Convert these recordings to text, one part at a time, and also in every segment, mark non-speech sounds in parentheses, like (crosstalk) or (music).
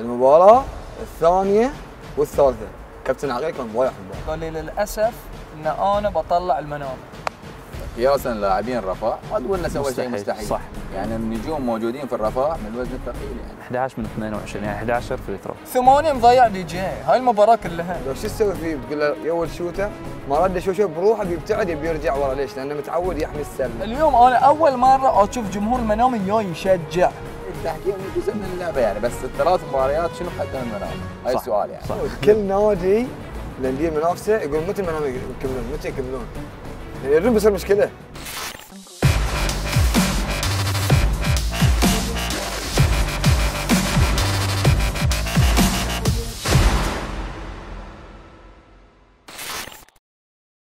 المباراة الثانية والثالثة. كابتن عقيل كان ضايع في المباراة قال لي للاسف إن أنا بطلع المنام. قياسا لاعبين الرفاع ما تقول انه سوى شيء مستحيل. صح. يعني النجوم موجودين في الرفاع من الوزن الثقيل يعني. 11 من 22 يعني 11 في التراب ثمانية مضيع دي جي. هاي المباراة كلها. لو شو تسوي فيه؟ بتقول له يا أول شوتة ما رد شو شو بروحه بيبتعد يبي يرجع ورا. ليش؟ لأنه متعود يحمي السلة. اليوم أنا أول مرة أشوف جمهور المنام جاي يشجع التحكيم جزء من اللعبة يعني بس الثلاث مباريات شنو قدم المنام؟ هاي. السؤال يعني صح كل نادي الانديه المنافسة يقول متى المنام يكملون متى يكملون؟ يعني يدرون بيصير مشكلة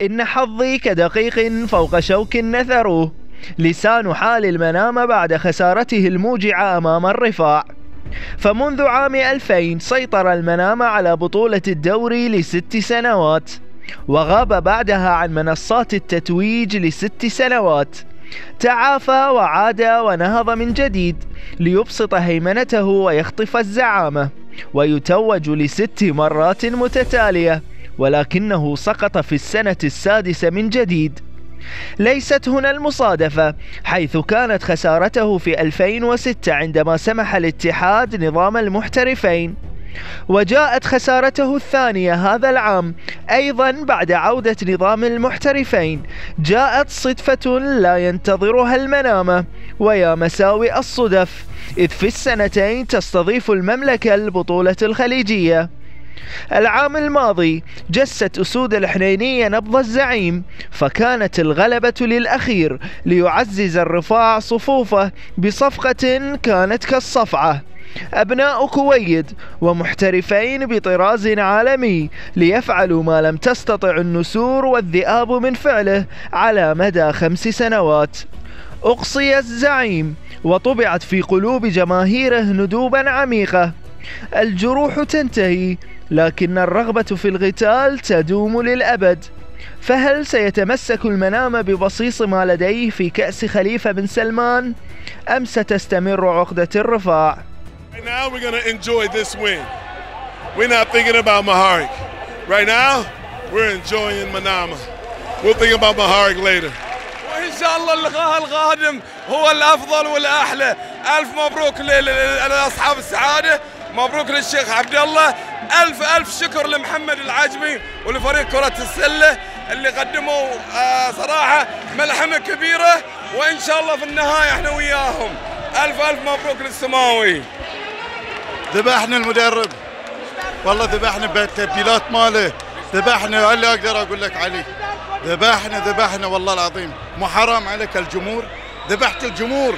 إن حظي كدقيق فوق شوك نثروه لسان حال المنام بعد خسارته الموجعة أمام الرفاع. فمنذ عام 2000 سيطر المنام على بطولة الدوري لست سنوات وغاب بعدها عن منصات التتويج لست سنوات. تعافى وعاد ونهض من جديد ليبسط هيمنته ويخطف الزعامة ويتوج لست مرات متتالية ولكنه سقط في السنة السادسة من جديد. ليست هنا المصادفة حيث كانت خسارته في 2006 عندما سمح الاتحاد نظام المحترفين. وجاءت خسارته الثانية هذا العام أيضا بعد عودة نظام المحترفين. جاءت صدفة لا ينتظرها المنامة ويا مساوئ الصدف إذ في السنتين تستضيف المملكة البطولة الخليجية. العام الماضي جست أسود الحنينية نبض الزعيم فكانت الغلبة للأخير ليعزز الرفاع صفوفه بصفقة كانت كالصفعة. أبناء كويد ومحترفين بطراز عالمي ليفعلوا ما لم تستطع النسور والذئاب من فعله على مدى خمس سنوات. أقصي الزعيم وطبعت في قلوب جماهيره ندوبا عميقة. الجروح تنتهي لكن الرغبة في القتال تدوم للأبد فهل سيتمسك المنام ببصيص ما لديه في كأس خليفة بن سلمان أم ستستمر عقدة الرفاع Right now, we're going to enjoy this win. We're not thinking about Maharik. Right now, we're enjoying Manama. We'll think about Maharik later. وان شاء الله اللقاء القادم هو الأفضل والأحلى ألف مبروك ل- ل- لأصحاب السعادة مبروك للشيخ عبد الله. ألف ألف شكر لمحمد العجمي ولفريق كرة السلة اللي قدموا آه، صراحة ملحمة كبيرة وإن شاء الله في النهاية إحنا وياهم. ألف ألف مبروك للسماوي. ذبحنا المدرب. والله ذبحنا بالتبديلات ماله. ذبحنا اللي أقدر أقول لك عليه ذبحنا ذبحنا والله العظيم. مو حرام عليك الجمهور. ذبحت الجمهور.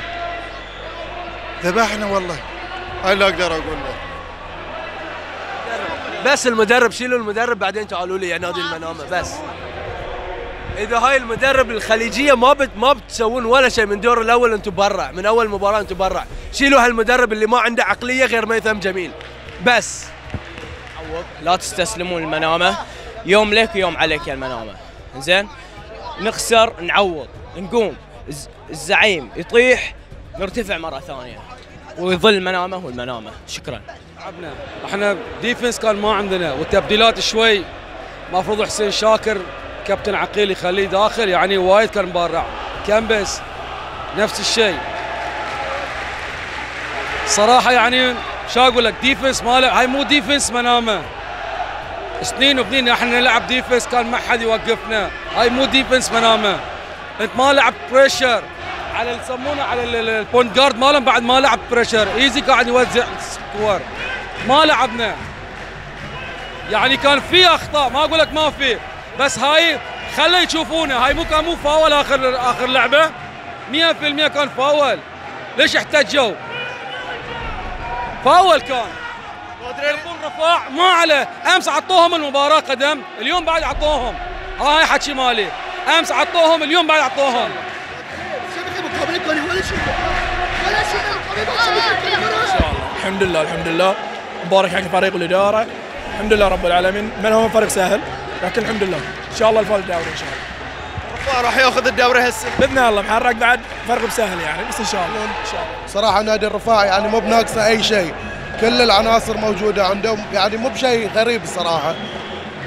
ذبحنا والله. اللي أقدر أقول لك بس المدرب شيلوا المدرب بعدين تعالوا لي يا نادي المنامة بس. إذا هاي المدرب الخليجية ما بت ما بتسوون ولا شيء من دور الأول أنتم برا من أول مباراة أنتم برا. شيلوا هالمدرب اللي ما عنده عقلية غير ميثم جميل. بس. لا تستسلمون المنامة. يوم لك ويوم عليك يا المنامة. زين نخسر نعوض نقوم. الز- الزعيم يطيح نرتفع مرة ثانية. ويظل المنامه والمنامه. شكرا. لعبنا. إحنا defense كان ما عندنا والتبديلات شوي. المفروض حسين شاكر كابتن عقيل يخليه داخل يعني وايد كان مبرع كامبس نفس الشيء. صراحة يعني شو أقول لك defense ما له- هاي مو defense منامه. سنين وبنين إحنا نلعب defense كان ما حد يوقفنا. هاي مو defense منامه. انت ما لعبت pressure على اللي يسمونه على ال- ال- ال point guard مالهم بعد ما لعب pressure easy قاعد يوزع score ما لعبنا. يعني كان في أخطاء ما أقول لك ما في. بس هاي خلي يشوفونا هاي مو كان مو فاول اخر آخر لعبة. 100% كان فاول. ليش احتجوا فاول كان. يلعبون رفاع ما عليه. أمس عطوهم المباراة قدم اليوم بعد عطوهم. هاي حكي مالي. أمس عطوهم اليوم بعد عطوهم. الحمد لله الحمد لله مبارك حق الفريق والاداره الحمد لله رب العالمين. من هو فريق سهل لكن الحمد لله إن شاء الله الفوز الدوري إن شاء الله. راح ياخذ الدوري هسه. بإذن الله محرك بعد فرق بسهل يعني بس إن شاء الله. إن شاء الله. صراحة نادي الرفاع يعني مو بناقصه أي شيء. كل العناصر موجودة عندهم. يعني مو بشيء غريب الصراحه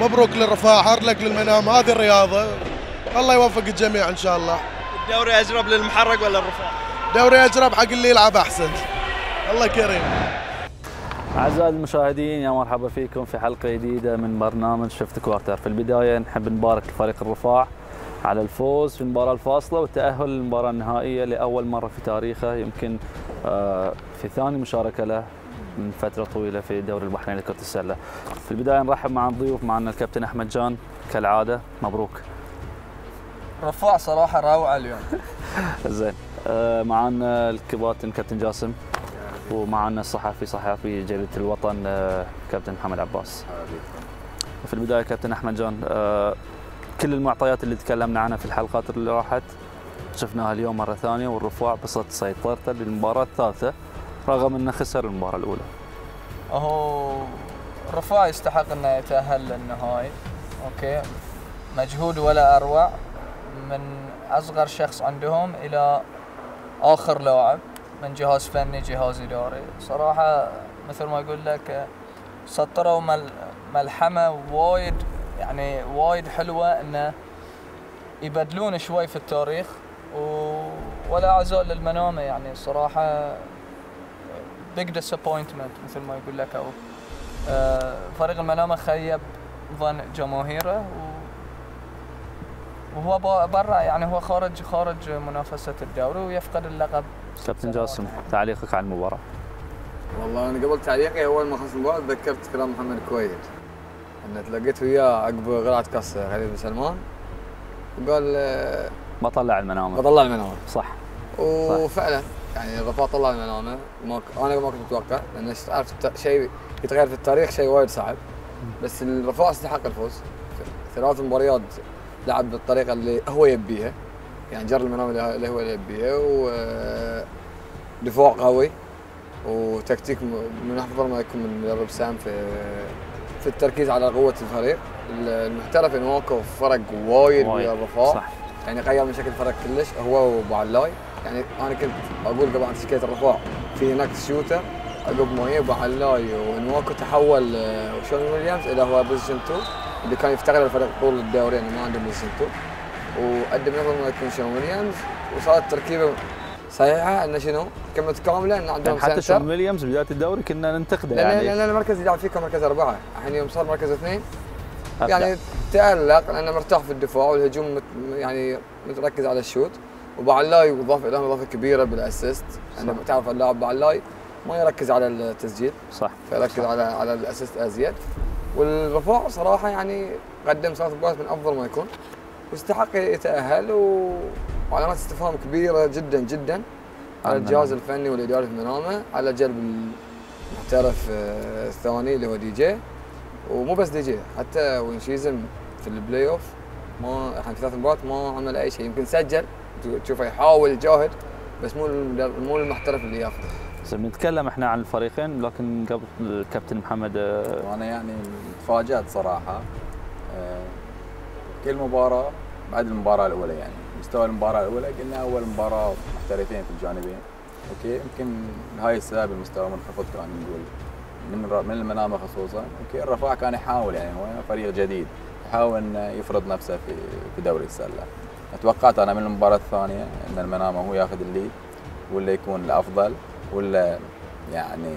مبروك للرفاع هارلك للمنام. هذه الرياضة. الله يوفق الجميع إن شاء الله. الدوري أجرب للمحرق ولا الرفاع؟ دوري أجرب حق اللي يلعب أحسن. الله كريم أعزائي المشاهدين يا مرحبا فيكم في حلقة جديدة من برنامج شفت كوارتر. في البداية نحب نبارك لفريق الرفاع على الفوز في المباراة الفاصلة والتأهل للمباراة النهائية لأول مرة في تاريخه يمكن آه، في ثاني مشاركة له من فترة طويلة في الدوري البحريني لكرة السلة. في البداية نرحب مع الضيوف معنا الكابتن أحمد جان كالعادة مبروك. رفاع صراحة روعة اليوم. (laughs) زين. آه، معنا الكباتن كابتن جاسم ومعنا الصحفي صحفي جريدة الوطن آه، كابتن محمد عباس. في البداية كابتن أحمد جان آه، كل المعطيات اللي تكلمنا عنها في الحلقات اللي راحت شفناها اليوم مرة ثانية والرفاع بسط سيطرته للمباراة الثالثة رغم أنه خسر المباراة الأولى. هو رفاع يستحق إنه يتأهل للنهائي. أوكي. مجهود ولا أروع. من أصغر شخص عندهم إلى آخر لاعب من جهاز فني جهاز إداري. صراحة مثل ما أقول لك سطروا مل ملحمة وايد يعني وايد حلوة انه يبدلون شوي في التاريخ و... ولا عزاء للمنامة يعني. صراحة big disappointment مثل ما يقول لك أو آه، فريق المنامة خيب ظن جماهيره وهو برا يعني هو خارج خارج منافسة الدوري ويفقد اللقب. كابتن جاسم تعليقك على المباراة. والله أنا قبل تعليقي أول ما خلص المباراة تذكرت كلام محمد كويد. ان تلاقيت وياه عقب غلعة كاس خليل بن سلمان وقال آه، بطلع المنامة. بطلع المنامة. صح. وفعلا يعني الرفاع طلع المنامة. ما ك- أنا ما كنت متوقع لأن عارف الت- شيء يتغير في التاريخ شيء وايد صعب. بس الرفاع استحق الفوز. ثلاث مباريات لعب بالطريقة اللي هو يبيها. يعني جر المنام اللي اللي هو يبيها ودفاع قوي وتكتيك من أفضل ما يكون من مدرب سام في في التركيز على قوة الفريق. المحترف انواكو فرق وايد ويا الرفاع صح. يعني غير من شكل الفريق كلش هو وأبو علاي يعني أنا كنت أقول قبل عن تشكيلة الرفاع في هناك shooter عقب مويه أبو علاي وانواكو تحول آه، شون ويليامز إلى هو position 2 اللي كان يفتقد الفريق طول الدوري يعني ما عنده position 2 وقدم افضل ما يكون شون ويليامز. وصارت تركيبة صحيحة انه شنو؟ كلمه كاملة انه عندهم يعني حتى شون ويليامز بداية الدوري كنا ننتقده يعني. لأن المركز اللي يلعب فيه كان مركز أربعة. الحين يوم صار مركز اثنين. أبدع. يعني تألق لأنه مرتاح في الدفاع والهجوم مت يعني متركز على ال shoot. وبعلاي اضاف لهم إضافة كبيرة بال assist. يعني تعرف اللاعب بعلاي ما يركز على التسجيل. صح. فيركز على على ال assist أزيد. والرفاع صراحة يعني قدم ثلاث مباريات من أفضل ما يكون واستحق يتأهل و... وعلامات استفهام كبيرة جدا جدا على عن الجهاز. الفني والاداري في المنامه على جلب المحترف آه، الثاني اللي هو دي جي ومو بس دي جي حتى وينشيزم في ال playoff ما إحنا في ثلاث مباريات ما عمل أي شيء يمكن سجل تشوفه يحاول يجاهد بس مو مو المحترف اللي ياخذه زين نتكلم إحنا عن الفريقين لكن قبل الكابتن محمد آه، وأنا يعني تفاجات صراحة آه، كل مباراة بعد المباراة الأولى يعني مستوى المباراة الأولى قلنا أول مباراة محترفين في الجانبين. okay؟ يمكن هاي السبب المستوى منخفض كان نقول. من من المنامة خصوصا. okay؟ الرفاع كان يحاول يعني هو فريق جديد يحاول إنه يفرض نفسه في في دوري السلة. توقعت أنا من المباراة الثانية إن المنامة هو ياخذ ال lead ولا يكون الأفضل. ولا يعني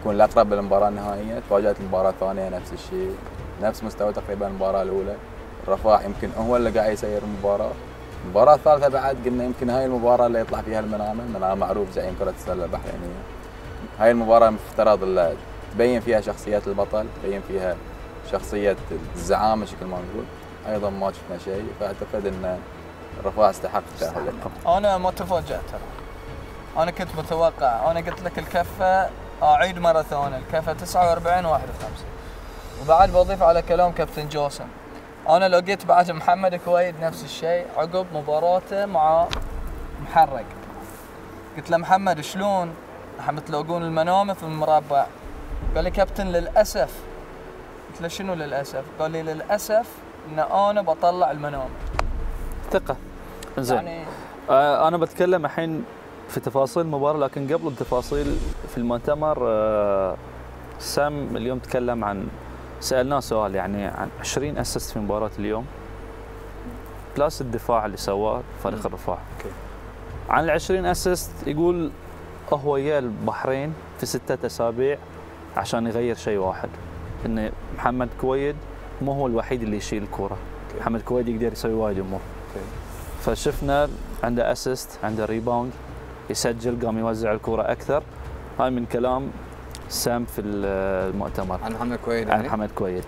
يكون الاقرب للمباراه النهائيه تفاجات المباراه الثانية نفس الشيء نفس مستوى تقريبا المباراة الأولى الرفاع يمكن هو اللي قاعد يسير المباراة المباراة الثالثة بعد قلنا يمكن هاي المباراة اللي يطلع فيها المنامة، المنامة معروف زعيم كرة السلة البحرينية. هاي المباراة مفترض اللي تبين فيها شخصيات البطل، تبين فيها شخصية الزعامة شكل ما نقول. أيضا ما شفنا شيء، فأعتقد أن الرفاع استحق التأهل. أنا ما تفاجات ترى أنا كنت متوقع أنا قلت لك الكفة أعيد مره ثانية الكفه 49 51 وبعد بضيف على كلام كابتن جوسم أنا لقيت بعد محمد كويد نفس الشيء عقب مباراته مع محرق. قلت له محمد شلون؟ راح تلاقون في المربع. قال لي كابتن للأسف. قلت له شنو للأسف؟ قال لي للأسف إن أنا بطلع المنام ثقة. زين. يعني آه أنا بتكلم الحين في تفاصيل المباراه لكن قبل التفاصيل في المؤتمر آه، سام اليوم تكلم عن سألناه سؤال يعني عن 20 assist في مباراة اليوم. plus الدفاع اللي سواه فريق الرفاع. عن ال 20 assist يقول هو يا البحرين في ستة أسابيع عشان يغير شيء واحد إن محمد كويد مو هو الوحيد اللي يشيل الكوره محمد كويد يقدر يسوي وايد أمور. فشفنا عنده assist عنده rebound يسجل قام يوزع الكوره أكثر. هاي من كلام سام في المؤتمر. عن محمد كويد عن يعني؟ محمد كويد.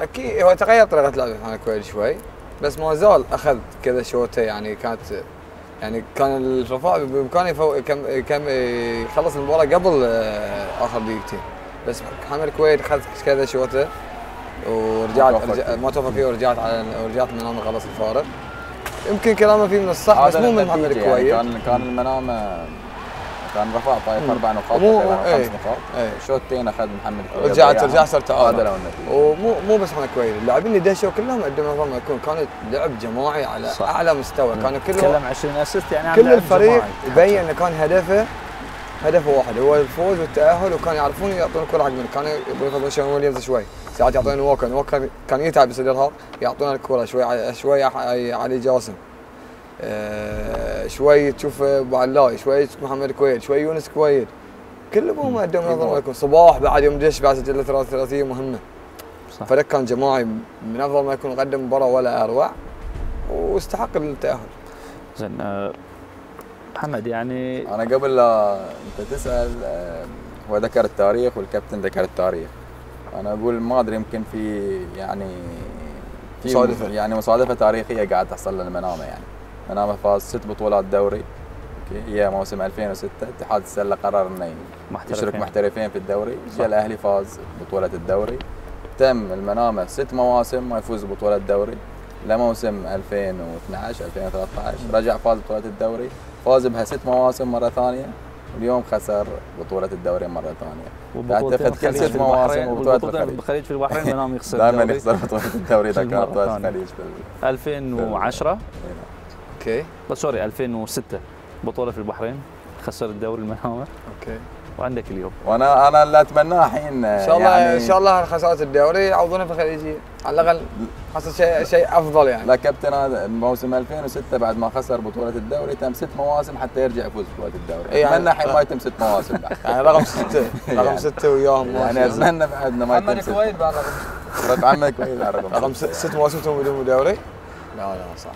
أكيد هو تغير طريقة لعب محمد كويد شوي بس ما زال أخذ كذا شوطة يعني كانت يعني كان الرفاع بإمكانه يفو كم كم يخلص المباراة قبل آه، آخر دقيقتين. بس محمد كويد اخذ كذا شوطة ورجعت ما توفق. رجع- فيه. ورجعت على ورجعت من خلص الفارق. يمكن كلامه فيه من الصح بس هذا مو من محمد يعني كويد كان كان المنامه كان رفع طايف. أربع نقاط مو- إيه. خمس نقاط شوطين أخذ محمد كويد رجعت. رجعت صار تعادل ومو مو بس محمد كويد اللاعبين اللي دشوا كلهم قدموا افضل ما يكون كانت لعب جماعي على صح. أعلى مستوى كانوا كلهم تكلم 20 assist يعني عن كل الفريق. يبين إنه كان هدفه هدف واحد هو الفوز والتأهل وكانوا يعرفون يعطون الكرة حق من كانوا يبون يفضلون شون ويليامز شوي. ساعات يعطون ووكر ووكر كان يتعب يصير يعطون الكرة شوي شوي علي جاسم. آه، شوي تشوف أبو علاي شوي تشوف محمد كويد شوي يونس كويد كلهم افضل ما يكون صباح بعد يوم دش بعد سجل ثلاث ثلاثية مهمة. صح. فريق كان جماعي من أفضل ما يكون قدم مباراة ولا أروع واستحق التأهل. زين آه، محمد يعني أنا قبل لا أنت تسأل آه، هو ذكر التاريخ والكابتن ذكر التاريخ. أنا أقول ما أدري يمكن في يعني في مصادفة. يعني مصادفة تاريخية قاعد تحصل للمنامه يعني. منامة فاز ست بطولات دوري أوكي هي موسم 2006 اتحاد السلة قرر إنه يشرك محترفين. محترفين في الدوري. جاء الأهلي فاز بطولة الدوري. تم المنامة ست مواسم ما يفوز ببطوله الدوري. لموسم 2012 2013 رجع فاز بطولة الدوري. فاز بها ست مواسم مرة ثانية واليوم خسر بطولة الدوري ثانية. وبطولتين اعتقد كل ست مواسم والبطولتين الخليج. في البحرين منام يخسر (laughs) دائما. يخسر بطولة الدوري إذا (laughs) بطوله الثانية. الخليج في 2010 okay. بس sorry 2006 بطولة في البحرين خسر الدوري المنامة. okay. وعندك اليوم. وأنا أنا اللي أتمناه الحين إن شاء الله يعني إن شاء الله خساره الدوري يعوضونها في الخليجية. على الأقل حصل شيء شيء أفضل يعني. لا كابتن هذا موسم 2006 بعد ما خسر بطولة الدوري تم ست مواسم حتى يرجع يفوز ببطولة الدوري. إيه يعني- أتمنى الحين ما يتم ست مواسم بعد. (laughs) يعني رقم ستة. (laughs) رقم ستة وياهم يعني. أتمنى بعد انه ما يتم ست كويد بعد رقم كويس على رقم رقم ست. مواسم بدون دوري لا لا صح.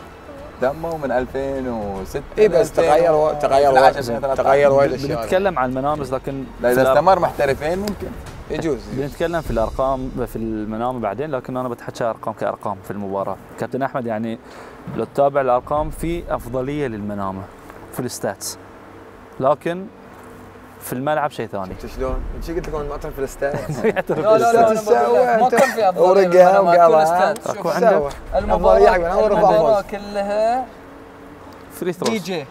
تموا من 2006 اي إيه، بس تغير و- تغير وايد تغير وايد أشياء. بنتكلم عن المنامس لكن لا إذا استمر محترفين ممكن. يجوز بنتكلم في الأرقام في المنام بعدين لكن أنا بتحكي أرقام كأرقام في المباراة. كابتن أحمد يعني لو تتابع الأرقام في أفضلية للمنامة في ال stats. لكن في الملعب شيء ثاني. شفت شلون؟ شو قلت لكم ما في الاستاد (laughs) لا لا لا بقول ما كان في افضليه ورقها وقالها استاد. أكو عندك المباراه. كلها free throws. دي جي.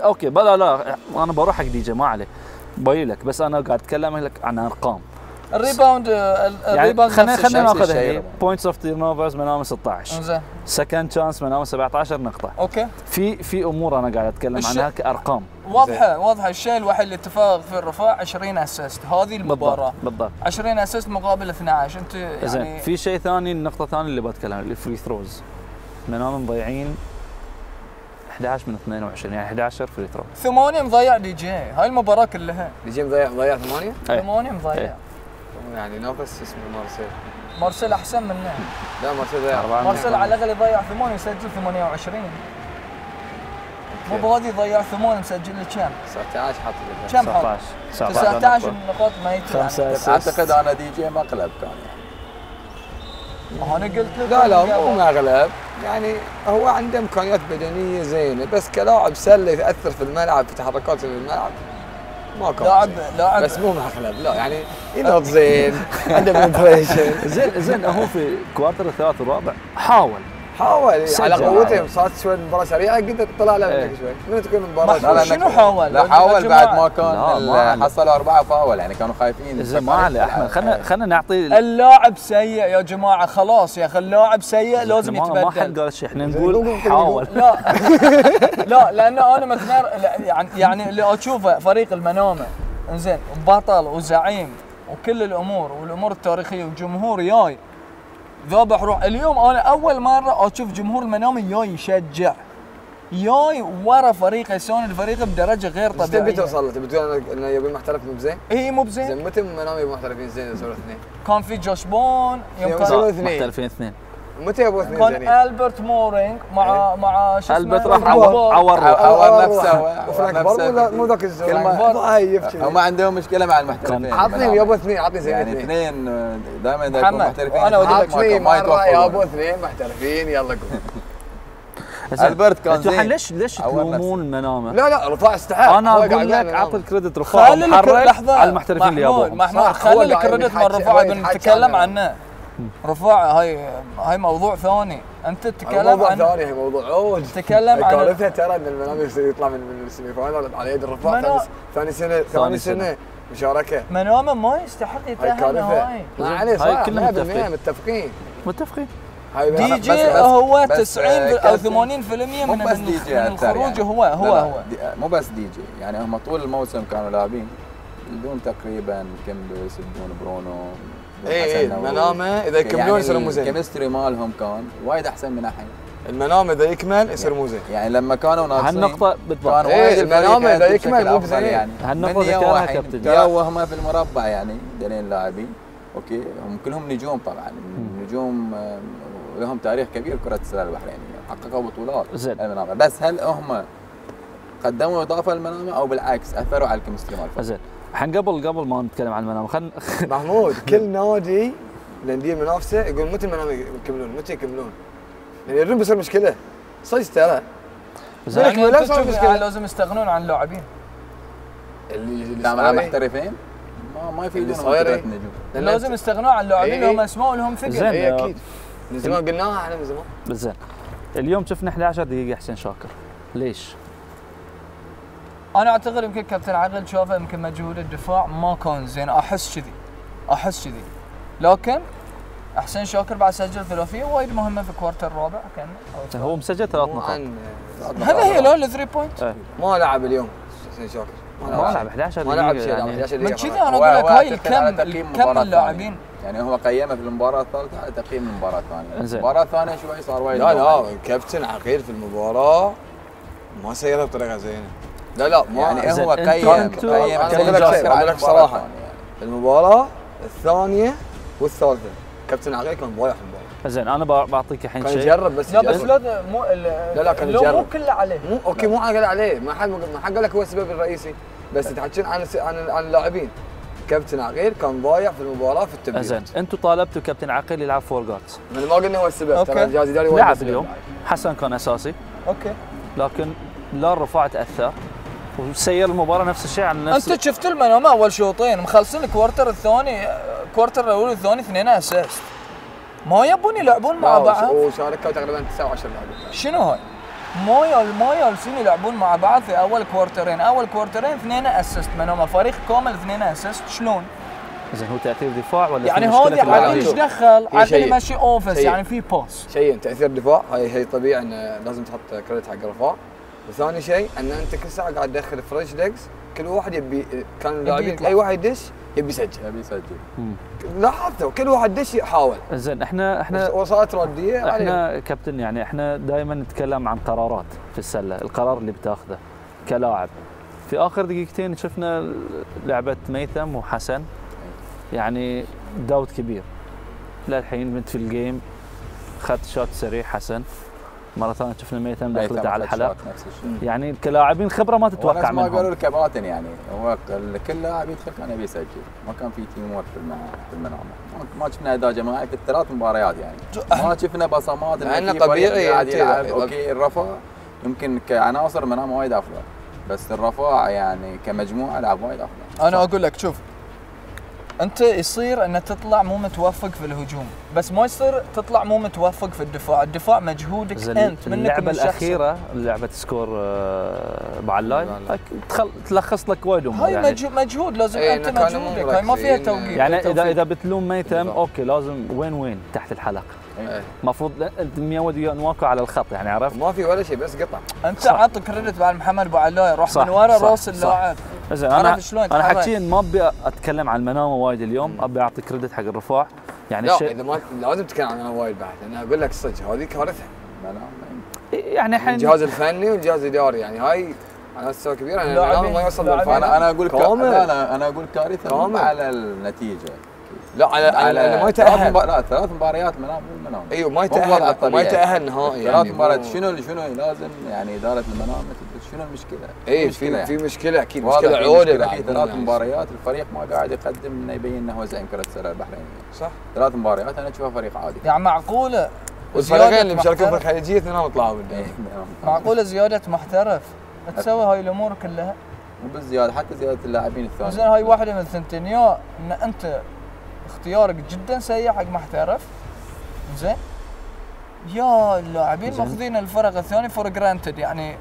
okay بلا لا أنا بروح حق دي جي ما عليه باين لك بس أنا قاعد أتكلم لك عن أرقام. ال rebound ال- يعني ال rebound خلينا نفس خلينا هي طبعاً. points off turnovers منام 16 إنزين. second chance منام 17 نقطة. okay. في في أمور أنا قاعد أتكلم الش- عنها كأرقام. واضحه واضحة. الشيء الوحيد اللي اتفاق في الرفاع 20 assist هذه المباراة. بالضبط. بالضبط 20 assist مقابل 12 أنت زين يعني في شيء ثاني النقطة الثانية اللي بتكلم عنها ال free throws منام مضيعين 11 من 22 يعني 11 free throw ثمانية مضيع دي جي. هاي المباراة كلها. نجي مضيع مضيع ثمانية؟ إيه. ثمانية مضيع. إيه. يعني نافس اسمه مارسيل. مارسيل أحسن منه. لا مارسيل ضيع أربعة. مارسيل على الأقل يضيع ثمانية يسجل 28 مو بهذه يضيع ثمانية مسجل لي كم؟ 19 حاط لي. كم حط؟ 19 19 نقاط ما يتلعب. أعتقد أنا دي جي مقلب كان. يعني أنا قلت لك لا لا مو مغلب يعني هو عنده إمكانيات بدنية زينة بس كلاعب سلة يأثر في الملعب في تحركاته في الملعب. لاعب. لاعب بس مو مغلب لا يعني ينط زين. عنده (laughs) زين زين هو في كوارتر الثالث والرابع حاول. حاول على سجل. قوتهم صارت شوي مباراة سريعة قدر طلع له إيه. منك شوي من تكون المباراه؟ شنو حاول؟ لا حاول. بعد ما كان. حصلوا أربعة فاول يعني كانوا خايفين زين ما عليه احمد خلينا خلينا نعطي اللاعب سيء يا جماعة خلاص يا أخي اللاعب سيء لازم ما- ما حد يتبدل قال شيء إحنا نقول حاول لا (laughs) لا لأن أنا مثلا لا، يعني يعني اللي أشوفه فريق المنامة إنزين بطل وزعيم وكل الأمور والأمور التاريخية وجمهور جاي ذابح روح اليوم أنا أول مرة أشوف جمهور المنامه جاي يشجع جاي ورا فريقه يساند فريقه بدرجة غير بس تبي طبيعية. توصل له؟ تبي تقول انه يبي محترف مو بزين؟ اي مو بزين. زين متى منام يبي محترفين؟ زين يصيروا اثنين؟ كان في جوش بون يوم يوم كان صاروا اثنين. محترفين اثنين. متى يبوا أثنين كان؟ ألبرت مورينج مع مع شو اسمه البت راح عور. عور. عور نفسه وفرانك عور بول نفسه. ولا مو ذاك الزود ضايف هم عندهم مشكلة مع المحترفين عطني يابا أثنين عطني زين يعني أثنين اثنين دائما محترفين لك عطني ما مرة يابا يتوفرون أثنين محترفين يلا قول. (laughs) ألبرت كان زين. ليش ليش تلومون المنامة؟ لا لا رفاع استحق أنا أقول لك اعطي أنا ال credit رفاع خلي لحظة على المحترفين اللي يابوهم محمود خلي ال credit مال رفاع هو قبل يتحكى نتكلم عنه. رفاع هاي هاي موضوع ثاني. أنت تتكلم موضوع عن ثاني هي موضوع عود تتكلم عن كارثه ترى إن المنام يصير يطلع من من ال semi final على يد الرفاع منام. ثاني- ثاني سنه ثاني سنة. مشاركة. منامه ما يستحق هاي يتاهل كارثه نهائي ما عليه هاي صح كلنا 100% متفقين. متفقين. متفقين. هاي دي جي بس- هو بس، 90 آه، أو كابتن. 80% مو من بس من دي جي من أثر الخروج يعني. هو هو لا لا، هو. دي- مو بس دي جي. يعني هم طول الموسم كانوا لاعبين. بدون تقريبا كمبس بدون برونو. اي حسن اي نووي. المنامة إذا يكملون يصيروا مو زين الكيمستري مالهم كان وايد أحسن من الحين المنام إذا يكمل يصير مو زين يعني لما كانوا ناقصين هالنقطة بالضبط كان إيه، وايد إذا يأدي يكمل مو بزين. يعني هالنقطة ذكرها كابتن. جاوا هم في المربع يعني دلين لاعبين okay هم كلهم نجوم طبعا نجوم لهم تاريخ كبير كرة السلة البحرينية حققوا بطولات زين. المنامة بس هل هم قدموا إضافة للمنامة أو بالعكس أثروا على ال chemistry مال الفريق؟ زين الحين قبل قبل ما نتكلم عن المنام خلينا محمود (laughs) كل نادي الانديه المنافسة يقول متى المنام يكملون؟ متى يكملون؟ يعني يدرون بيصير مشكلة. صدق ترى زين يعني لازم يستغنون عن اللاعبين. اللي اللي محترفين. ما ما يفيدون إيه؟ لأن لازم يستغنون عن اللاعبين اللي إيه. هم اسماء لهم ثقل زين. اي أكيد. من زمان قلناها إحنا من زمان. زين. اليوم شفنا 11 دقيقة حسين شاكر. ليش؟ أنا أعتقد يمكن كابتن عقل شافه يمكن مجهود الدفاع ما كان زين. أحس كذي. أحس كذي. لكن حسين شاكر بعد سجل ثلاثية وايد مهمة في الكوارتر الرابع. كان هو مسجل ثلاث نقاط. هذا هي لو الثري بوينت ما لعب اليوم حسين شاكر. ما لعب 11 ما لعب شيء يعني. 11 من كذي. أنا أقول لك هاي الكم كم اللاعبين. يعني هو قيمه في المباراة الثالثة على تقييم المباراة الثانية إنزين. المباراة الثانية شوي صار وايد لا لا. كابتن عقيل في المباراة ما سيرها بطريقة زينة. لا لا ما يعني هو قيم قيم لك شيء، على لك. الثانية يعني. المباراة الثانية والثالثة. كابتن عقيل كان ضايع في المباراه زين أنا بع- بعطيك الحين كان شيء. يجرب بس لا بس يجرب. لا مو لا لا كان اللوم مو يجرب. كله عليه. مو okay مو قال عليه. ما حد ما حد قال لك هو السبب الرئيسي. بس تحكين عن عن عن اللاعبين. كابتن عقيل كان ضايع في المباراة في التبديل زين أنتم طالبتوا كابتن عقيل يلعب four guards من ما قلنا هو السبب. ترى الجهاز الاداري هو لعب. اليوم. حسن كان أساسي. okay. لكن لا الرفاع تاثر وسير المباراة نفس الشيء على نفس أنت شفت المنامه أول شوطين مخلصين ال quarter الثاني ال quarter الأول والثاني اثنين assist ما يبون يلعبون مع بعض وشاركوا تقريبا 19 لاعب شنو هاي؟ ما يال ما جالسين يلعبون مع بعض في أول كوارترين، أول كوارترين اثنين assist منهم فريق كامل اثنين assist شلون؟ زين هو تأثير دفاع ولا يعني عقيل اللاعبين؟ إيش. دخل؟ شيء. يمشي offense شيء. يعني في pass شيئين تأثير دفاع هاي شيء طبيعي انه لازم تحط credit حق رفاع وثاني شيء إن أنت كل ساعة قاعد تدخل fresh legs كل واحد يبي كان اللاعبين. أي واحد يدش يبي يسجل يبي يسجل لاحظتوا كل واحد دش يحاول زين إحنا إحنا وصلت ردية عليهم. إحنا كابتن يعني إحنا دائما نتكلم عن قرارات في السلة، القرار اللي بتاخذه كلاعب. في آخر دقيقتين شفنا لعبة ميثم وحسن يعني داوت كبير. للحين بنت في الجيم اخذت شوت سريع حسن مرة ثانية شفنا ميثم دخلت ميثم على الحلق شوط نفس الشيء. يعني كلاعبين خبرة ما تتوقع نفس ما قالوا منهم الكباتن يعني. هو كل لاعب يدخل كان يبي يسجل. ما كان في teamwork في الملعب المنامة. ما- ما شفنا اداء جماعي في الثلاث مباريات يعني. ما شفنا بصمات فريق طبيعي قاعد يلعب. okay الرفاع يمكن كعناصر منامة وايد أفضل. بس الرفاع يعني كمجموعة لعب وايد أفضل. أنا أقول لك شوف أنت يصير أن تطلع مو متوفق في الهجوم. بس ما يصير تطلع مو متوفق في الدفاع. الدفاع مجهودك أنت منك اللعبة شخصك. الأخيرة لعبه score آه، هاك تخل... تلخص لك وايد أمور هاي يعني. مجهود, لازم إيه، أنت مجهودك. هاي ما فيها. توقيت. يعني اذا. إذا بتلوم ميثم أوكي لازم وين وين؟ تحت الحلقة. المفروض أنت موجود نواكو على الخط يعني عرفت؟ ما في ولا شيء بس قطع. أنت صح. عط credit بعد محمد أبو علاء روح صح، من ورا رأس صح. اللاعب. زين أنا شلون أنا. حكيا ما أبي أتكلم عن المنامه وايد اليوم أبي أعطي credit حق الرفاع. يعني لا الشيء إذا ما لازم تتكلم عن وايد بعد لأن أقول لك صدق هذه كارثة. يعني الحين الجهاز الفني والجهاز الإداري يعني هاي على مستوى كبير يعني ما يوصل لل final. أنا أقول أنا أنا أقول كارثة. على النتيجة. لا على على ما ثلاث يتأهل. لا ثلاث مباريات منام مو منام أيوه ما يتأهل ما الطبيعي. يتأهل نهائي ثلاث يعني مباريات مو- شنو شنو لازم؟ يعني إدارة المنام شنو المشكلة؟ اي في يعني. في مشكلة أكيد مشكلة عوده في ثلاث يعني. مباريات الفريق ما قاعد يقدم إنه يبين إنه هو زعيم كرة السلة البحرينية. صح. ثلاث مباريات أنا أشوفها فريق عادي. يعني معقولة؟ والفريقين اللي مشاركين في الخليجيه اثنينهم طلعوا إيه، نعم. معقولة زيادة محترف؟ تسوي هاي الأمور كلها؟ مو بالزياده حتى زيادة اللاعبين الثانيين. زين هاي واحدة من الثنتين يا إن أنت اختيارك جدا سيء حق محترف زين. يا اللاعبين. ماخذين الفرق الثاني for granted يعني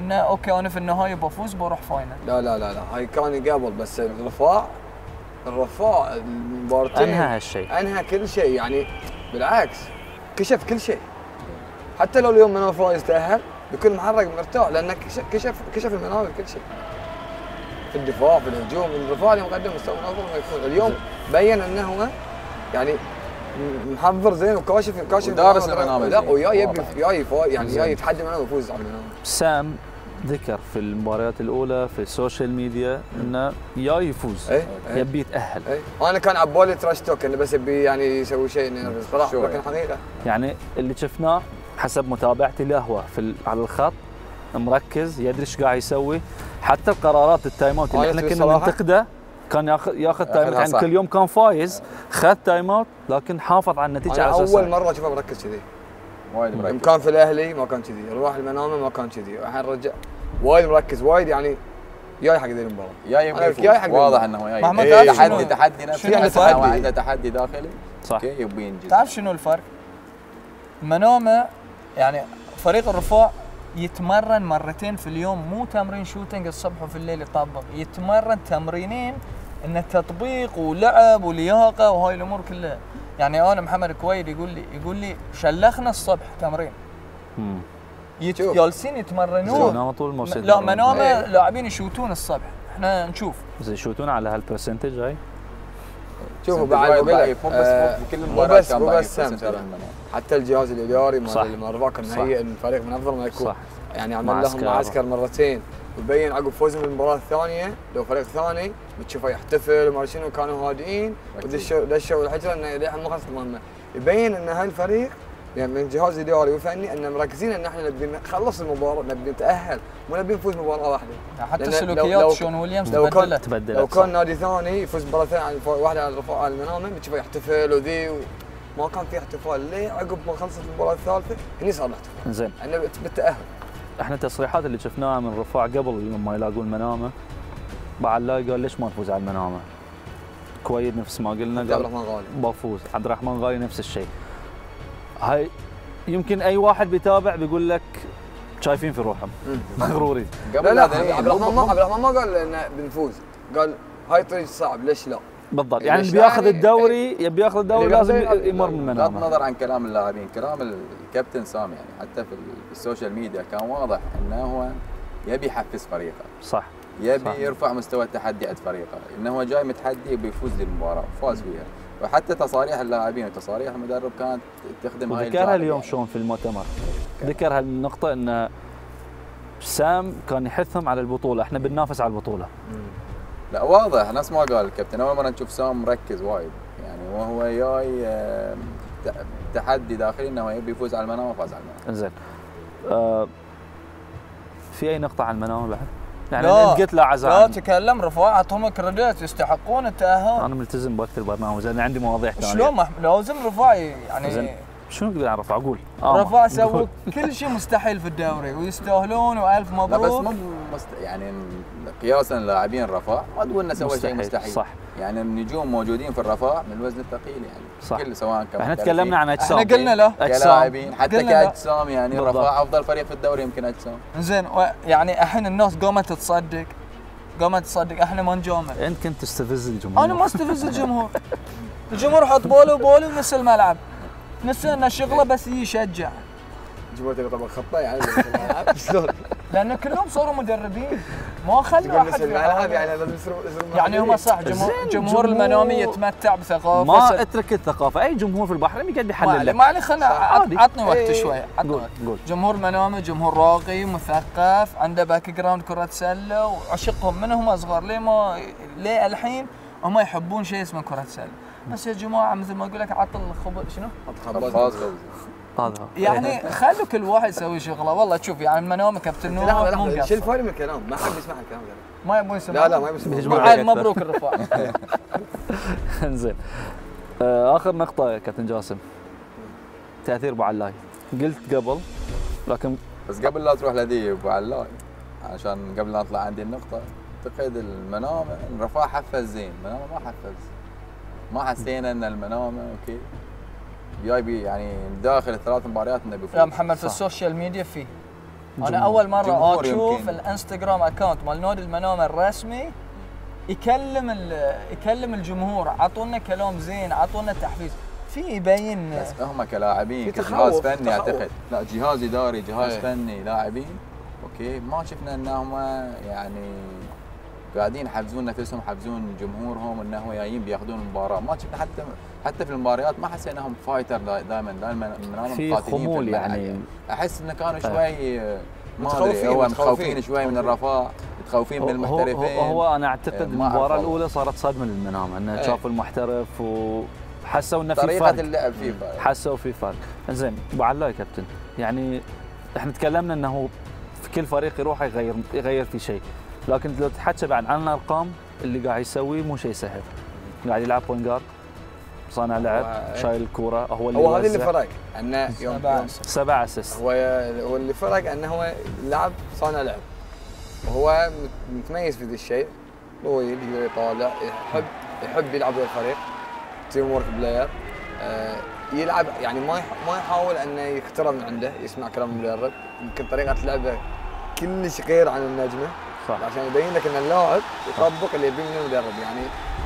انه أوكي أنا في النهاية بفوز بروح final لا لا لا لا. هاي كان قبل بس الرفاع الرفاع المباراتين أنهى هالشيء. أنهى كل شيء. يعني بالعكس كشف كل شيء. حتى لو اليوم منو فايز تاهل بيكون محرق مرتاح لأنه كشف كشف, كشف المنامي كل شيء. في الدفاع في الهجوم الرفاع اليوم قدم مستوى أفضل ما يكون اليوم بين إنه هو يعني محضر زين وكاشف كاشف المنامي. المنامي لا. ويا يبي. يا يعني. يا يتحدى المنامي ويفوز على المنامي سام ذكر في المباريات الأولى في ال social media إنه يا يفوز اي اي يبي يتأهل اي أنا كان عبالي trash talk إنه بس يبي يعني يسوي شيء إنه ينرفز صراحة شو لكن؟ حقيقة يعني اللي شفناه حسب متابعتي له هو في على الخط مركز يدري إيش قاعد يسوي حتى القرارات ال time out اللي أنا إحنا كنا؟ ننتقده كان ياخذ ياخذ time out يعني. كل يوم كان فايز خذ time out لكن حافظ على النتيجة أنا على أول اساسها مرة أشوفه مركز كذي. وايد مركز. كان في الأهلي ما كان كذي يروح المنامة ما كان كذي. الحين رجع وايد مركز وايد يعني جاي حق ذي المباراة. يبي جاي حق واضح. إنه جاي. محمد. تعرف تحدي تحدي نفسي. يعني عنده تحدي داخلي؟ صح. أوكي يبي ينجز تعرف شنو الفرق؟ منامة يعني فريق الرفاع يتمرن مرتين في اليوم مو تمرين shooting الصبح وفي الليل يطبق يتمرن تمرينين انه تطبيق ولعب ولياقة وهاي الأمور كلها. يعني أنا محمد كويد يقول لي يقول لي شلخنا الصبح تمرين. يت... جالسين يتمرنون. طول الموسم. لا منامة إيه. لاعبين يشوتون الصبح. إحنا نشوف. زين يشوتون على هالبرسنتج هاي؟ شوفوا بعد مو بس- آه، مو في كل مو المباريات بس كان مو بس سام ترى. حتى الجهاز الإداري صح. مال صح. مهيئ إن الفريق من افضل ما يكون صح يعني عمل لهم معسكر. معسكر مرتين وبين عقب فوزهم بالمباراة الثانية لو فريق ثاني بتشوفه يحتفل وما شنو كانوا هادئين. ودشوا دشوا الحجره إنه للحين ما خلصت المهمه يبين إن هالفريق يعني من جهاز إداري وفني إن مركزين إن إحنا نبي نخلص المباراة نبي نتأهل مو نبي نفوز مباراة واحدة. حتى لأن السلوكيات لو- شون ويليامز لو كان- تبدلت. تبدلت لو. كان نادي ثاني يفوز مباراة ثانية على الف- واحدة على الرفاع على المنامه بتشوفه يحتفل وذي و... ما كان في احتفال. ليه عقب ما خلصت المباراة الثالثة هني صار الاحتفال؟ زين. بت- بالتاهل إحنا التصريحات اللي شفناها من رفاع قبل لما يلاقون منامة بعلاي قال ليش ما نفوز على المنامة؟ كويد نفس ما قلنا عبد قال الرحمن غالي. بفوز. عبد الرحمن غالي نفس الشيء. هاي يمكن أي واحد بيتابع بيقول لك شايفين في روحهم. مغرورين لا قبل لا هذا عبد عبد الرحمن ما عبد الرحمن ما قال إنه بنفوز. قال هاي طريق صعب ليش لا؟ بالضبط. إيه، يعني ليش اللي بياخذ يعني- الدوري يبي ياخذ الدوري لازم بياخذ- يمر من بغض منامه النظر عن كلام اللاعبين كلام الكابتن سام يعني حتى في ال social media كان واضح إنه هو يبي يحفز فريقه. صح. يبي صح. يرفع مستوى التحدي عند فريقه. إنه هو جاي متحدي وبيفوز للمباراة. وفاز فيها. وحتى تصاريح اللاعبين وتصاريح المدرب كانت تخدم هاي الجانب. اليوم يعني. شلون في المؤتمر. ذكر هالنقطة إن سام كان يحثهم على البطولة. إحنا بننافس على البطولة. لا واضح. نفس ما قال الكابتن. أول مرة نشوف سام مركز وايد. يعني وهو جاي تحدي داخلي إنه يبي يفوز على المنام وفاز على المنام زين آه في أي نقطة عن المنامة بعد؟ يعني لا. انت قلت لا عزاء لا. تكلم رفاع اعطهم كريدت يستحقون التأهل أنا ملتزم بوقت البرنامج لأن عندي مواضيع ثانية شلون لازم رفاعي يعني زين شنو تقول عن رفاع قول آه، رفاع قول. سووا كل شيء مستحيل في الدوري ويستاهلون وألف لا بس مبروك. مو مست... يعني قياسا لاعبين الرفاع ما تقول إنه سوى شيء مستحيل، صح. يعني النجوم موجودين في الرفاع من الوزن الثقيل يعني صح. كل سواء كان إحنا تكلمنا عن أجسام. إحنا قلنا له. كلاعبين حتى. كأجسام يعني. الرفاع أفضل فريق في الدوري يمكن أجسام. زين و- يعني الحين الناس قامت تصدق قامت تصدق إحنا ما نجامل. انت كنت تستفز الجمهور. أنا ما استفز الجمهور. الجمهور حط بولو بولو نص الملعب نص انه شغله بس يشجع الجمهور تبي طبعا خطة يعني. شلون؟ (laughs) لأن كلهم صاروا مدربين ما خلوا احد يحاول. يعني لازم يعني هم صح جمهور جمهور المنامي يتمتع بثقافة ما أترك الثقافة أي جمهور في البحرين يقعد يحلل لك ما عليه خلنا عادي. عطني وقت إيه، شوي عطني وقت. جمهور منامي جمهور راقي مثقف عنده background كرة سلة وعشقهم من هم صغار ليه ما ليه الحين هم يحبون شيء اسمه كرة سلة بس يا جماعة مثل ما أقول لك عط الخبز. شنو؟ خبازه. يعني خلوا كل واحد يسوي شغلة. والله تشوف يعني المنامي كابتن نور لحظة شيل مقصر. الفايده من الكلام. ما احب يسمع الكلام. ده ما يبون يسمع. لا لا ما يبون يسمع عاد. مبروك الرفاع. (laughs) (laughs) انزين. آه، آخر نقطة يا كابتن جاسم. تأثير أبو علاي قلت قبل لكن بس قبل لا تروح لدي أبو علاي عشان قبل لا اطلع عندي النقطة اعتقد المنامة. الرفاع حفز زين المنامه ما حفز. ما حسينا إن المنامة أوكي جاي بي يعني داخل الثلاث مباريات إنه بيفوز يا محمد في. ال social media فيه أنا. أول مرة أشوف. الإنستغرام account مال نادي المنامة الرسمي يكلم ال- يكلم الجمهور أعطونا كلام زين أعطونا تحفيز في يبين بس هم كلاعبين في كجهاز تخوف، فني تخوف. أعتقد لا جهاز إداري جهاز إيه. فني لاعبين أوكي ما شفنا إنهم يعني قاعدين يحفزون نفسهم يحفزون جمهورهم انه جايين بياخذون المباراة ما شفنا حتى حتى في المباريات ما حسينا إنهم fighter دائما دائما في خمول يعني أحس انه كانوا إيه. شوي ما متخوفين، ادري هو متخوفين. شوي من الرفاع متخوفين من هو, هو, المحترفين هو أنا أعتقد إيه، المباراة الأولى صارت صدمة للمنام إنه إيه. شافوا المحترف وحسوا إنه في طريقة فرق اللعب فيه فرق. حسوا في فرق زين أبو علاء كابتن يعني إحنا تكلمنا إنه في كل فريق يروح يغير يغير في شيء لكن لو تحكي بعد عن الأرقام اللي قاعد يسويه مو شيء سهل. قاعد يلعب point guard صانع لعب شايل الكوره هو اللي هو هذا اللي. فرق إنه يوم سبعة. سبع assist هو هو اللي فرق إنه هو لعب صانع لعب. وهو مت- متميز في ذا الشيء. طويل يقدر يطالع يحب يحب يلعب ضد الفريق. teamwork player آه، يلعب يعني ما ما يحاول إنه يقترب من عنده يسمع كلام المدرب. يمكن طريقة لعبه كلش غير عن النجمه صح. عشان يبين لك إن اللاعب يطبق اللي يبيه من المدرب. يعني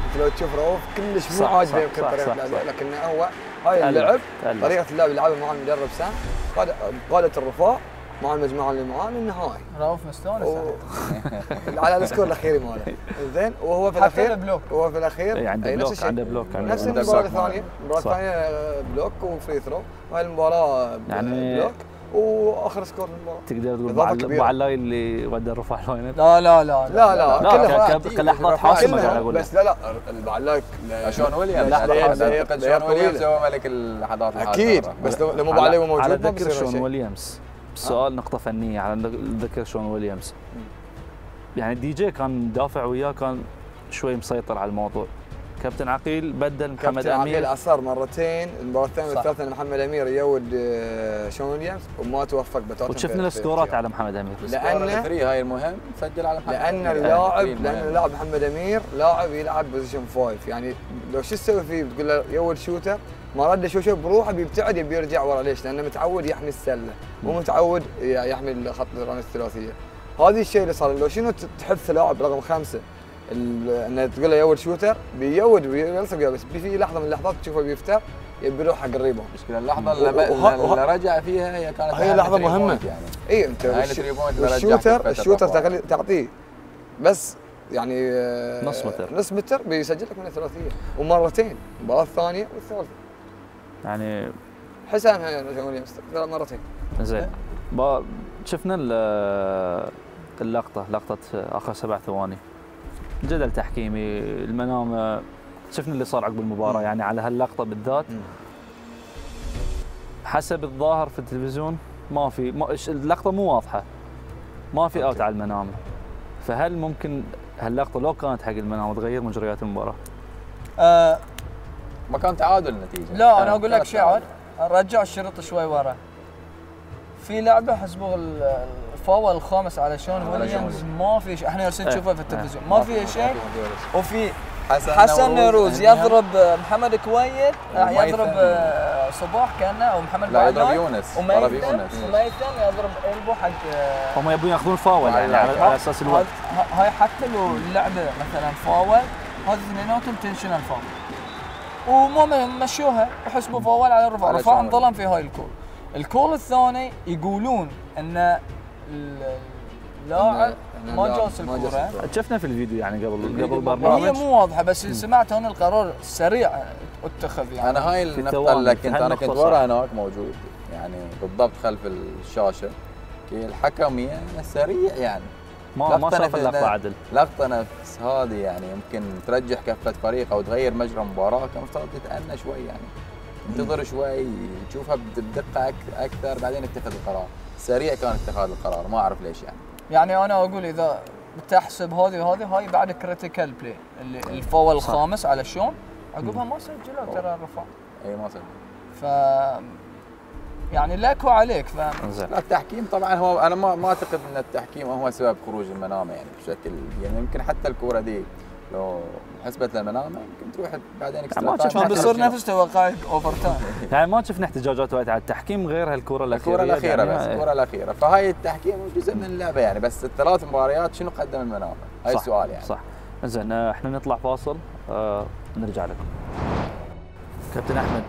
انت لو تشوف رؤوف كلش مو عاجبه صح، يمكن صح، طريقة لعبه. لكن هو هاي اللعب. طريقة اللعب اللي لعبها مع المدرب سام قاد- قادت الرفاع مع المجموعة اللي معاه للنهائي رؤوف مستانس. و- (laughs) على ال score الاخيري ماله. زين وهو في الأخير ال block. وهو في الأخير. عنده نفس block عنده block عنده نفس block. المباراة block. الثانية. المباراه. الثانية block و free throw. وهاي المباراة يعني- block. وآخر score المباراه تقدر تقول كبيرة. علاء اللي ودى الرفاع ال point لا لا لا لا لا لا، كلحظات حاسمة قاعد أقول لك. بس لا لا البعلاك شون ويليامز. لا، لا، اعتقد لا، اعتقد لا، شون ويليامز. هو ملك اللحظات أكيد. بس لو مو عليه موجود على ذكر شون. ويليامز. سؤال نقطة فنية على ذكر شون ويليامز. يعني دي جي كان دافع وياه كان شوي مسيطر على الموضوع. كابتن عقيل بدل محمد كابتن عقيل أمير. اصر مرتين المباراة الثانية. والثالثة محمد أمير يود آه، شون ويليامز وما توفق بتاتا وشفنا السكورات على محمد أمير. لأن- ال three هاي المهم سجل على محمد لأن. اللاعب لأن. اللاعب محمد أمير لاعب يلعب position five يعني لو شو تسوي فيه؟ بتقول له يود shooter ما رد شو شو بروحه بيبتعد يبي يرجع ورا. ليش؟ لأنه متعود يحمي السلة مو متعود يحمي خط الرمي الثلاثية. هذا الشيء اللي صار. لو شنو تحث لاعب رقم خمسة؟ انه تقول له يود shooter بيود وياه، بس في لحظة من اللحظات تشوفه بيفتر يبي يروح حق ال rebound المشكلة اللحظة اللي, اللي رجع فيها هي كانت هي مهمة. point يعني. اي أنت ال shooter ال shooter تعطيه. بس يعني آه، نص متر. نص متر بيسجل لك من الثلاثية. ومرتين المباراه الثانية والثالثة. يعني ويليامز ثلاث مرتين. زين. شفنا ال- اللقطة لقطة آخر سبع ثواني. جدل تحكيمي المنام شفنا اللي صار عقب المباراة يعني على هاللقطة بالذات. حسب الظاهر في التلفزيون ما في ما اللقطة مو واضحة. ما في أوت على المنام. فهل ممكن هاللقطة لو كانت حق المنام تغير مجريات المباراة؟ آه ما كان تعادل النتيجه لا أنا أقول لك كانت شيء عاد تعادل. رجع الشريط شوي ورا. في لعبة حسبوا الفاول الخامس على شون ويليامز ما في شيء إحنا جالسين إيه، نشوفه في إيه. التلفزيون ما في- شيء في وفي حسن حسن نوروز. يضرب محمد كويت. يضرب آه، صباح كانه أو محمد لا، يضرب. يونس. ضرب وميثم يونس. وميثم يضرب إلبو حق آه، هم يبون ياخذون فاول يعني على, أساس الوقت هاي- حتى لو اللعبه مثلا فاول هذه اثنيناتهم intentional foul ومو م- مشوها وحسبوا فاول على الرفاع شون. انظلم في هاي ال call ال call الثاني يقولون إن ال- اللاعب ما جاس الكرة. شفنا في الفيديو يعني قبل قبل ما- هي البرنامج مو واضحة بس سمعت هون القرار سريع اتخذ يعني. أنا هاي التوامل، اللي كنت أنا كنت. ورا هناك موجود يعني بالضبط خلف الشاشة. كي الحكم يعني سريع يعني. ما ما لقطة شاف اللقطه عدل. لقطة نفس هذه يعني يمكن ترجح كفة فريق أو تغير مجرى مباراة كان مفترض تتأنى شوي يعني. انتظر شوي تشوفها بدقة أك- أكثر بعدين اتخذ القرار. سريع كان اتخاذ القرار ما أعرف ليش يعني. يعني أنا أقول إذا بتحسب هذه وهذه هاي بعد critical play اللي الفاول. الخامس على شون؟ عقبها ما سجلوا ترى الرفاع اي ما صدق ف يعني لك وعليك فاهم؟ زين. لا التحكيم طبعا هو أنا ما ما أعتقد إن التحكيم هو سبب خروج المنامة يعني بشكل يعني يمكن حتى الكورة دي لو حسبت للمنامه يمكن تروح بعدين ما extra شفنا. بيصير نفس توقعي overtime يعني ما شفنا احتجاجات وايد على التحكيم غير هالكره الأخيرة. الأخيرة يعني بس الكرة الأخيرة. فهاي التحكيم جزء من اللعبة يعني بس الثلاث مباريات شنو قدم المنامة؟ هاي صح، السؤال يعني. صح. زين آه، إحنا نطلع فاصل آه نرجع لكم. كابتن أحمد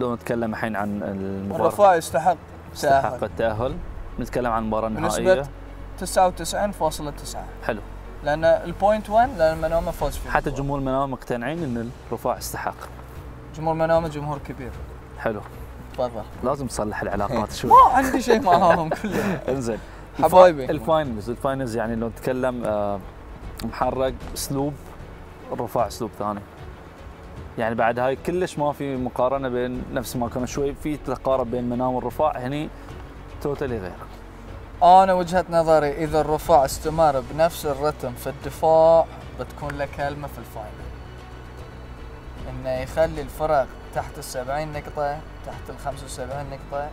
لو نتكلم الحين عن المباراة. الرفاع يستحق استحق تأهل التأهل. نتكلم عن المباراه بنسبة النهائيه 99.9 حلو. لأن ال point 1 لأن المنامه فاز فيه حتى جمهور المنامة مقتنعين إن الرفاع استحق جمهور المنامه جمهور كبير. حلو. تفضل. لازم تصلح العلاقات (laughs) شوي. ما عندي شيء معاهم (laughs) كلهم. إنزين. حبايبي. ال finals ال finals يعني لو نتكلم آه، محرق أسلوب الرفاع أسلوب ثاني. يعني بعد هاي كلش ما في مقارنة بين نفس ما كان شوي في تقارب بين منام والرفاع هني totally غير. أنا وجهة نظري إذا الرفاع استمر بنفس الرتم في الدفاع بتكون له كلمه في ال final. إنه يخلي الفرق تحت ال 70 نقطة تحت ال 75 نقطة.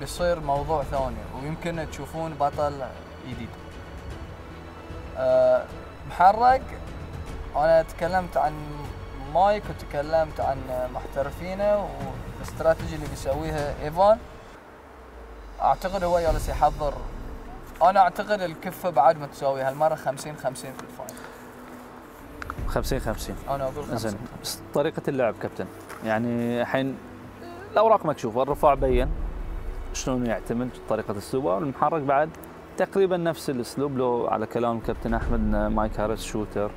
بيصير موضوع ثاني ويمكن تشوفون بطل جديد. أه محرق أنا تكلمت عن مايك وتكلمت عن محترفينه والاستراتيجي اللي بيسويها إيفان. أعتقد هو جالس يحضر. أنا أعتقد الكفة بعد متساويه هالمرة 50 50 في الفاينل. 50 50 أنا أقول 50 زين. طريقة اللعب كابتن. يعني الحين الاوراق مكشوفه الرفاع بين. شلون يعتمد طريقة اسلوبه والمحرك بعد. تقريبا نفس الأسلوب لو على كلام كابتن أحمد مايك هاريس شوتر.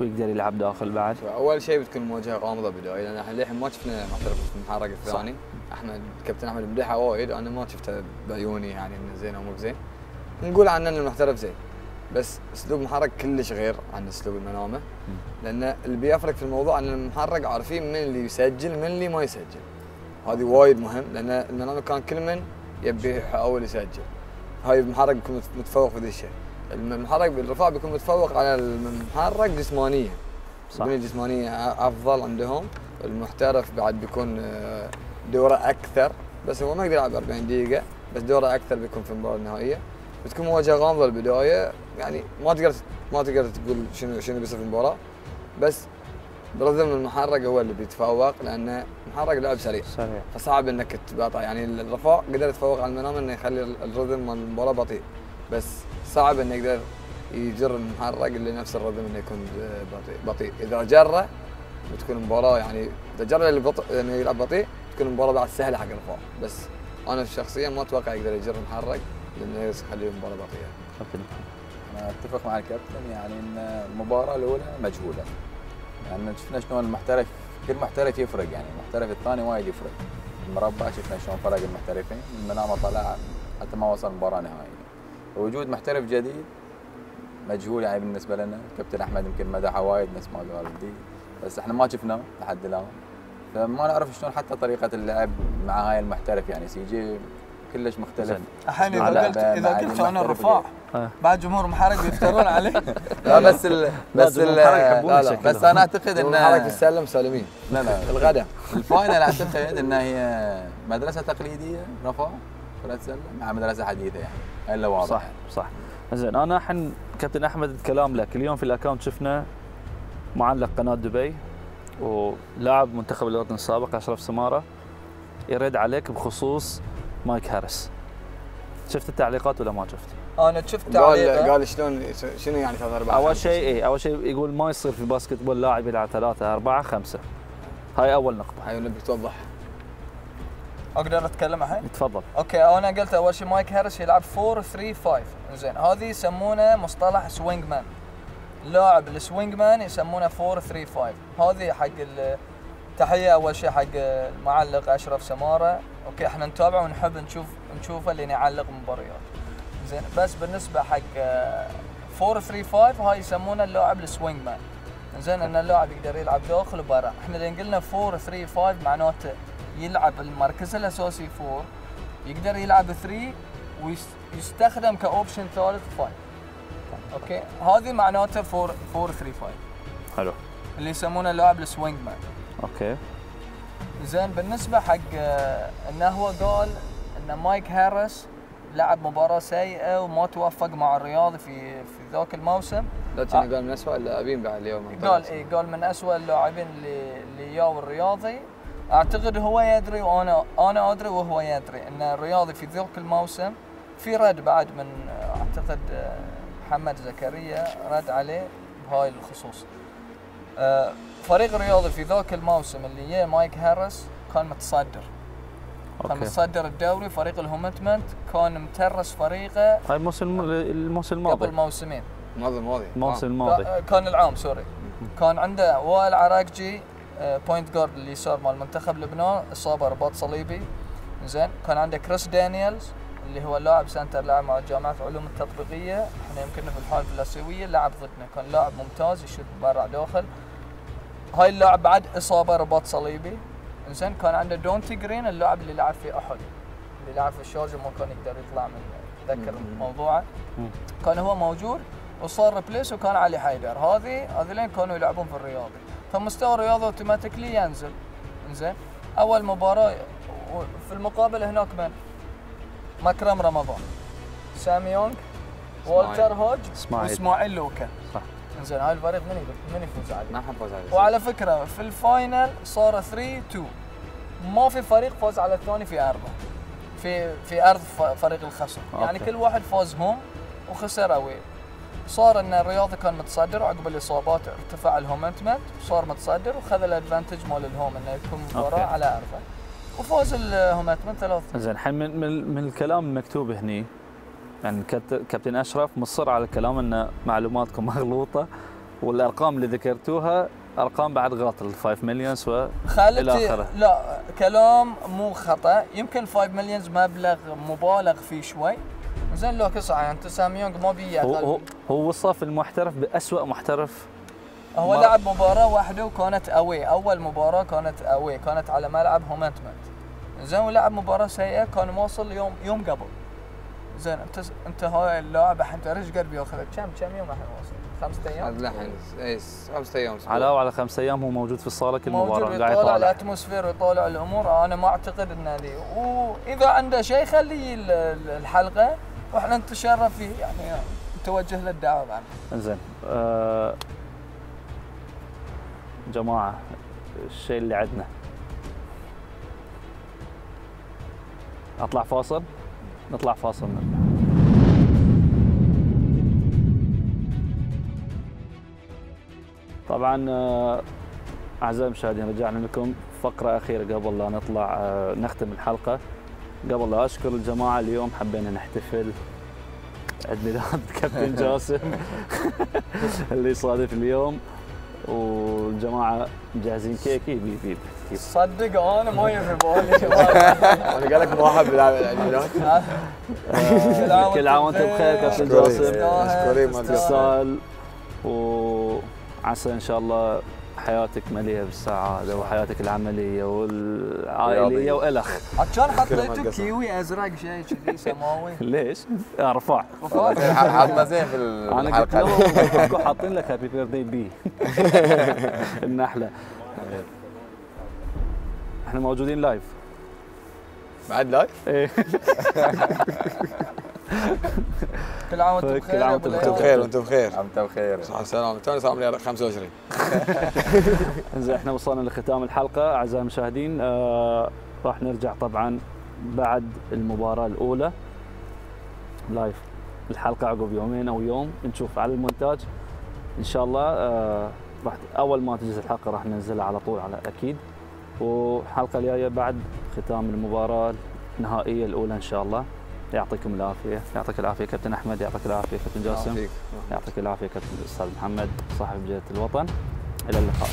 ويقدر يلعب داخل بعد. أول شيء بتكون مواجهة غامضة بداية لأن إحنا للحين ما شفنا محترف في المحرك الثاني. احمد كابتن أحمد مدحه وايد أنا ما شفته بعيوني يعني إنه زين أو مو زين. نقول عنه إنه المحترف زين بس أسلوب المحرك كلش غير عن أسلوب المنامة. لأن اللي بيفرق في الموضوع إن المحرك عارفين من اللي يسجل من اللي ما يسجل. هذه وايد مهم لأن المنامة كان كل من يبي يحاول يسجل. هاي المحرك بيكون متفوق في ذا الشيء. المحرك بالرفاع بيكون متفوق على المحرك جسمانيا. صح. البنيه الجسمانية أفضل عندهم. المحترف بعد بيكون آه، دوره أكثر. بس هو ما يقدر يلعب 40 دقيقة. بس دوره أكثر بيكون في المباراه النهائيه بتكون مواجهه غامضة البداية يعني ما تقدر ما تقدر تقول شنو شنو بيصير في المباراة. بس برذم المحرك هو اللي بيتفوق لأن المحرك لعب سريع. سريع. فصعب إنك تباطع يعني الرفاع قدر يتفوق على المنام إنه يخلي الرذم مال المباراة بطيء. بس صعب إنه يقدر يجر المحرك اللي نفس الرذم إنه يكون بطيء. بطيء. إذا جره بتكون المباراه يعني إذا جره اللي بطء إنه يلعب بطيء تكون المباراه بعد سهله حق الرفاع بس أنا شخصيا ما أتوقع يقدر يجر المحرك لأنه يخلي المباراه بطيئة. أنا أتفق مع الكابتن يعني إن المباراة الأولى مجهولة. يعني شفنا شلون المحترف كل محترف يفرق يعني المحترف الثاني وايد يفرق. المربع شفنا شلون فرق المحترفين المنامة طلع حتى ما وصل مباراة نهائيه وجود محترف جديد مجهول يعني بالنسبة لنا. كابتن أحمد يمكن مدحه وايد نفس ما قال دي بس إحنا ما شفناه لحد الآن. فما نعرف شلون حتى طريقة اللعب مع هاي المحترف يعني سي جي كلش مختلف. الحين إذا قلت إذا قلت أنا. رفاع آه. بعد جمهور محرق يفترون (laughs) عليه. لا بس ال بس لا، ال جمهور الحركة يحبون لا لا. بس أنا أعتقد ان حركة السلم سالمين. لا لا الغداء الفاينل أعتقد انها هي مدرسة تقليدية رفع كره سله مع مدرسه حديثة يعني. الا واضح. صح صح. زين أنا الحين كابتن أحمد الكلام لك. اليوم في الاكونت شفنا معلق قناة دبي ولاعب منتخب الاردن السابق أشرف سمارة يرد عليك بخصوص مايك هاريس. شفت التعليقات ولا ما شفت؟ أنا شفت قال قال شلون شنو يعني ثلاثة أربعة أول؟ شيء اي أول شيء يقول ما يصير في basketball لاعب يلعب ثلاثة أربعة خمسة. هاي أول نقطة. هاي نبي توضح أقدر أتكلم الحين؟ تفضل. okay أنا قلت أول شيء مايك هاريس يلعب 4 3 5 زين هذه يسمونه مصطلح swingman لاعب ال swingman يسمونه 4 3 5 هذه حق تحية أول شيء حق المعلق أشرف سمارة. okay إحنا نتابع ونحب نشوف نشوفه لين يعلق مباريات. زين بس بالنسبة حق آه، 4 3 5 هاي يسمونه اللاعب ال swingman زين إن اللاعب يقدر يلعب داخل وبرا. إحنا اللي قلنا 4 3 5 معناته يلعب المركز الأساسي 4 يقدر يلعب 3 ويستخدم ك option ثالث 5 okay؟ هذه معناته 4 4 3 5 حلو. اللي يسمونه اللاعب ال swingman okay. زين بالنسبة حق آه، إنه هو قال إن مايك هاريس لعب مباراة سيئة وما توفق مع الرياضي في في ذاك الموسم. لا كان قال من اسوء اللاعبين بعد اليوم. قال اي قال من أسوأ اللاعبين اللي اللي جاوا الرياضي. أعتقد هو يدري وأنا أنا أدري وهو يدري إن الرياضي في ذاك الموسم في رد بعد من آه، أعتقد آه، محمد زكريا رد عليه بهاي الخصوص. آه، فريق الرياضي في ذاك الموسم اللي جاء مايك هاريس كان متصدر. كان okay. متصدر الدوري فريق الهومتمنت كان مترس فريقه هاي الموسم الموسم قبل الماضي موسمين. الماضي الماضي الموسم الماضي كا- كان العام sorry كان عنده وائل عراقجي آه، point guard اللي صار مال منتخب لبنان إصابة رباط صليبي. زين كان عنده كريس دانييلز اللي هو لاعب center لاعب مع جامعة علوم التطبيقية. إحنا يمكن في الحالة الاسيويه لعب ضدنا كان لاعب ممتاز يشوت برا داخل. هاي اللاعب بعد إصابة رباط صليبي. زين كان عنده دونتي جرين اللاعب اللي لعب في أحد اللي لعب في الشارجه ما كان يقدر يطلع من تذكر موضوعه. كان هو موجود وصار replace وكان علي حيدر. هذه هذولين كانوا يلعبون في الرياضي. فمستوى الرياضي automatically ينزل. إنزين؟ أول مباراة في المقابل هناك من؟ مكرم رمضان. سامي يونغ والتر هوج. وإسماعيل لوكا. صح. إنزين هاي الفريق من يفوز- من يفوز عليه. ما حفظ عليه. وعلى فكرة في ال final صار 3 2 ما في فريق فاز على الثاني في أربعة. في في أرض فريق الخصم. يعني. كل واحد فاز home وخسر away. صار إن الرياضي كان متصدر وعقب الإصابات ارتفع الهومنتمنت صار متصدر وخذ ال advantage مال ال home إنه يكون مباراة. على اربعه وفوز الهومنتمنت ثلاث زين الحين من, من, من الكلام المكتوب هني يعني كابت- كابتن أشرف مصر على الكلام إن معلوماتكم مغلوطة والأرقام اللي ذكرتوها أرقام بعد غلط ال 5 millions و إلى آخره. لا كلام مو خطأ. يمكن 5 millions مبلغ مبالغ فيه شوي. زين لو صحيح انت سامي يونغ ما بيجي هو هو, هو وصف المحترف باسوء محترف هو لعب مباراة واحدة وكانت away، أول مباراة كانت away، كانت على ملعب هومنتمنت. زين ولعب مباراة سيئة كان واصل يوم يوم قبل. زين انت انت هاي اللاعب الحين ترى إيش قد بياخذ كم كم يوم الحين واصل؟ خمسة أيام؟ الحين اي خمسة أيام. علاوه على خمسة أيام هو موجود في الصالة كل مباراة قاعد يطالع يطالع ال atmosphere ويطالع الأمور أنا ما أعتقد إنه لي واذا عنده شيء خليه ال- ال- الحلقة وإحنا نتشرف فيه يعني نتوجه له الدعوه بعد. زين آه جماعة الشيء اللي عندنا. اطلع فاصل؟ نطلع فاصل نرجع طبعا آه، أعزائي المشاهدين رجعنا لكم فقرة أخيرة قبل لا نطلع آه، نختم الحلقة. قبل لا أشكر الجماعة اليوم حبينا نحتفل عيد ميلاد (laughs) كابتن جاسم (laughs) اللي صادف اليوم. والجماعة مجهزين كيك يبي يبي صدق أنا ما يفي بالي (laughs) أنا قال لك ما احب العب العيد ميلاد كل عام وانت بخير كابتن. جاسم. مشكورين ما تستاهل وعسى إن شاء الله حياتك مليئة بالسعادة وحياتك العملية والعائلية. وإلخ. عاد كان مقصة. كيوي أزرق شيء كذي سماوي. (laughs) ليش؟ آه، رفاع. حظنا زين في أنا قلت الحلقة. لهم حاطين لك هابي بيرثدي بي النحله إحنا موجودين لايف بعد لايف؟ إيه. (laughs) كل عام وأنتم كل عام بخير أبو بخير. العيال. بخير وأنتم بخير. بخير. صحة السلامة توني صار لي 25 زين إحنا وصلنا لختام الحلقة. أعزائي المشاهدين آه راح نرجع طبعا بعد المباراة الأولى. لايف الحلقة عقب يومين أو يوم. نشوف على المونتاج. إن شاء الله آه راح أول ما تجهز الحلقة راح ننزلها على طول على أكيد. والحلقة الجاية بعد ختام المباراة النهائية الأولى إن شاء الله. يعطيكم العافية. يعطيك العافية كابتن أحمد يعطيك العافية كابتن جاسم. يعطيك. العافية كابتن الأستاذ محمد صاحب جلاله الوطن. إلى اللقاء.